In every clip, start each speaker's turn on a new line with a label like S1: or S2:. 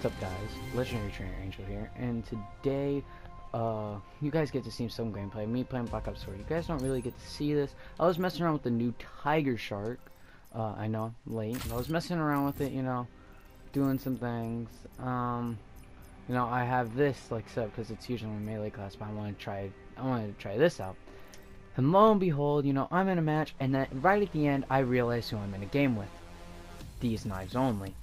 S1: What's up guys, Legendary Trainer Angel here, and today, uh, you guys get to see some gameplay, me playing Black Ops 4. You guys don't really get to see this. I was messing around with the new Tiger Shark, uh, I know, late, I was messing around with it, you know, doing some things, um, you know, I have this, like, set up because it's usually my melee class, but I want to try, I wanted to try this out. And lo and behold, you know, I'm in a match, and then right at the end, I realize who I'm in a game with. These knives only.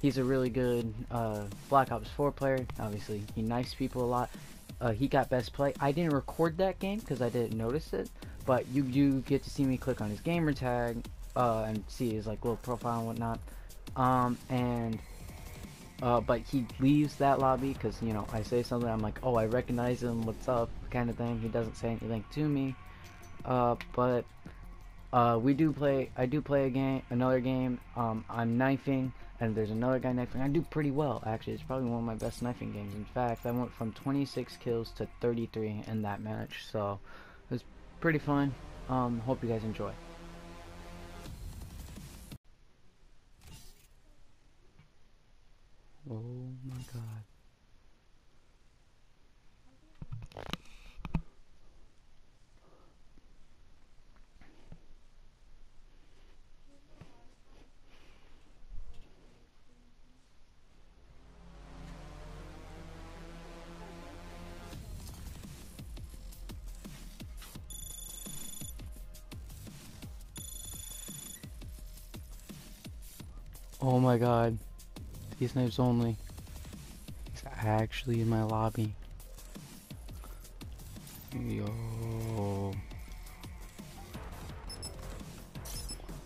S1: He's a really good uh, Black Ops 4 player. Obviously, he knifes people a lot. Uh, he got best play. I didn't record that game because I didn't notice it, but you do get to see me click on his gamer tag uh, and see his like little profile and whatnot. Um, and uh, but he leaves that lobby because you know I say something. I'm like, oh, I recognize him. What's up? Kind of thing. He doesn't say anything to me. Uh, but uh, we do play. I do play a game, another game. Um, I'm knifing and there's another guy knifing. I do pretty well, actually. It's probably one of my best knifing games. In fact, I went from 26 kills to 33 in that match, so it was pretty fun. Um, hope you guys enjoy. Oh my god. Oh my god. These knives only. He's actually in my lobby. Yo.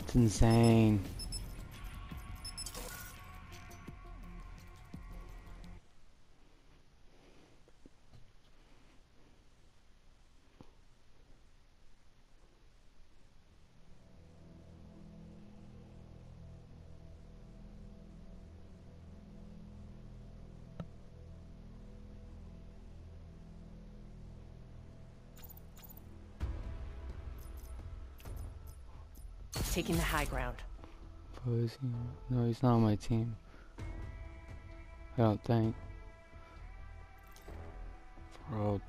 S1: It's insane.
S2: Taking the high ground.
S1: No, he's not on my team. I don't think. Bro,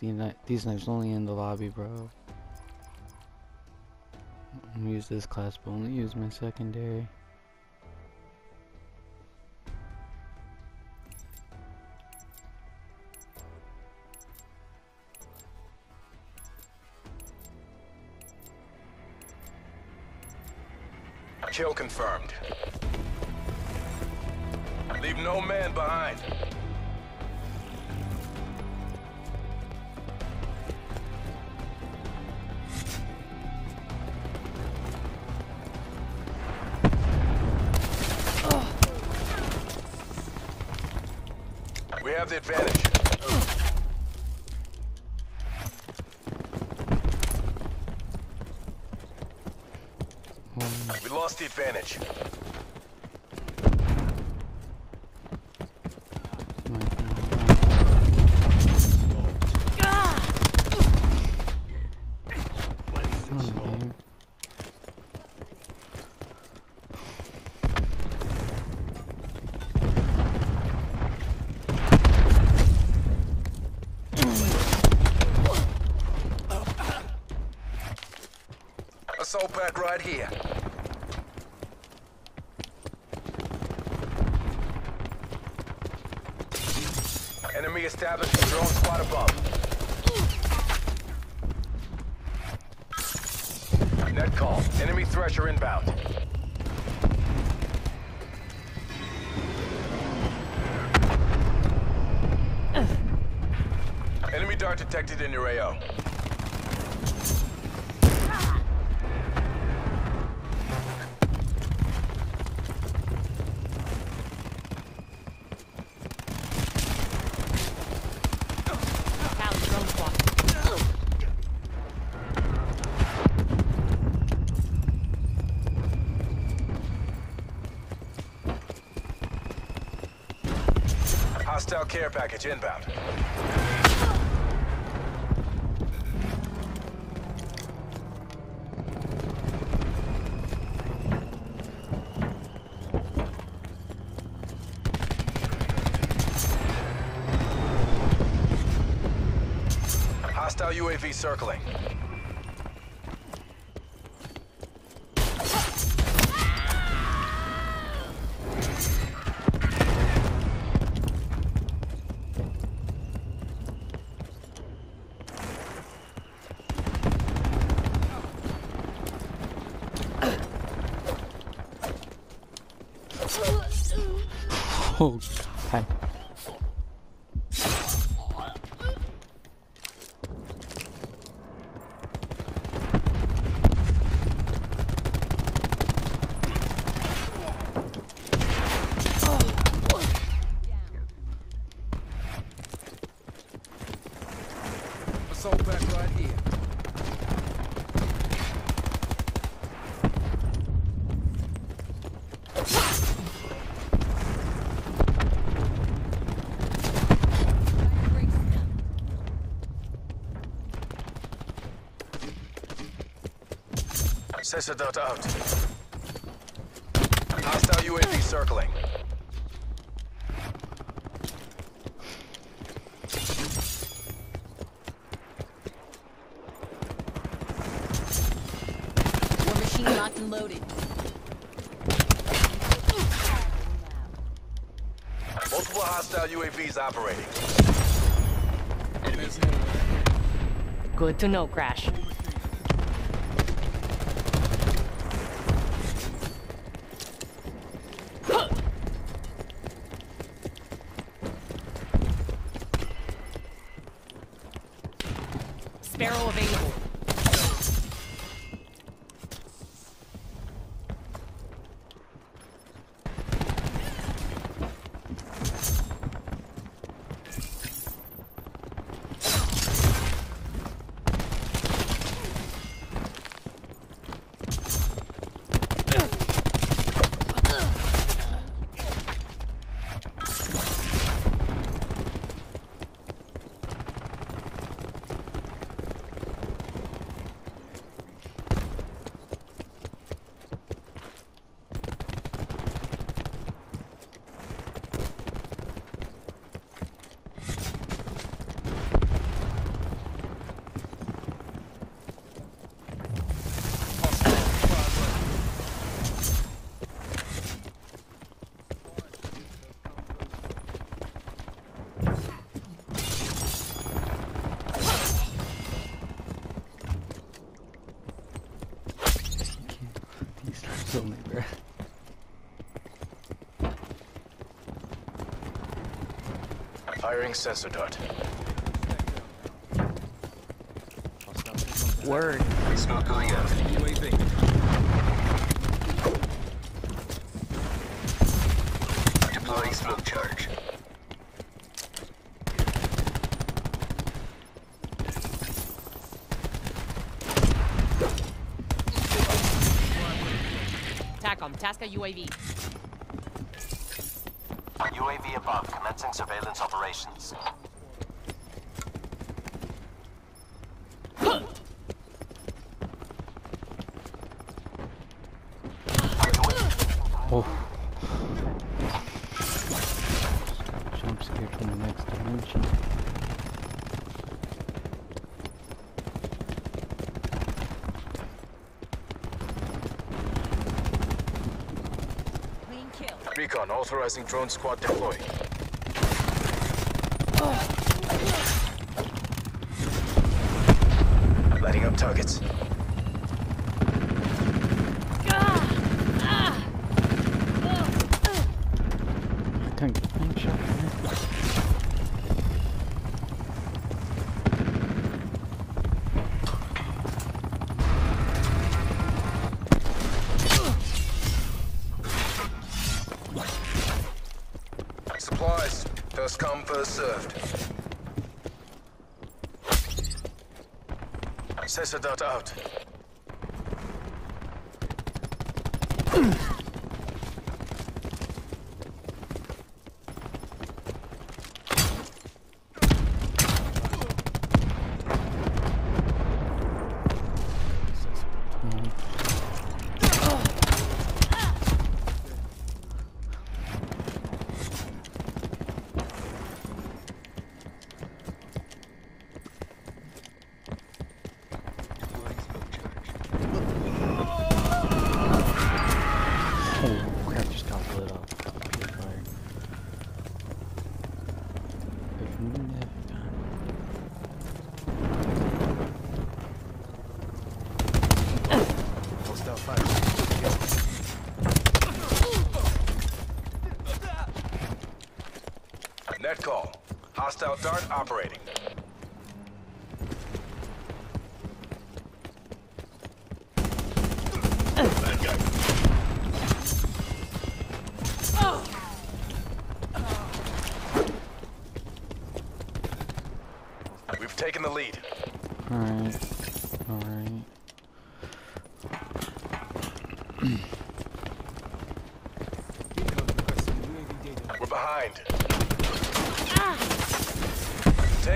S1: these knives only in the lobby, bro. I'm gonna use this class, but only use my secondary.
S3: Kill confirmed. Leave no man behind. We have the advantage. We lost the advantage. Assault pack right here. Enemy established drone spot above. Net call. Enemy Thresher inbound. Enemy dart detected in your AO. care package inbound. Hostile UAV circling.
S1: Oh god.
S4: Assault pack right here.
S3: Sensor dart out. Hostile UAV circling.
S2: War machine locked and loaded.
S3: Multiple hostile UAVs operating.
S2: Good to know, Crash. Sparrow available.
S1: These times kill me, bro.
S3: Firing sensor dart.
S2: Word.
S3: Smoke going out.
S4: UAV.
S3: Deploying smoke charge.
S2: TACOM, Tasca UAV.
S5: UAV above, commencing surveillance operations.
S1: Oh. Jump scare from the next dimension.
S2: Clean kill.
S3: Recon authorizing drone squad deploy. Lighting up targets. supplies. First come, first served. Sensor dart out. Mm-hmm. Hostile dart operating. We've taken the lead.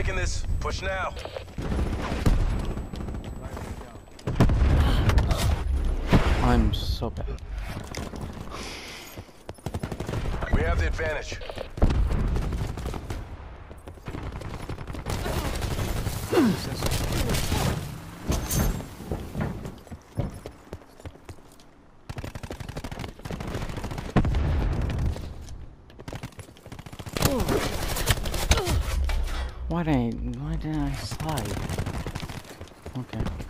S3: Taking this. Push now.
S1: I'm so bad.
S3: We have the advantage.
S1: Why did I, why didn't I slide? Okay.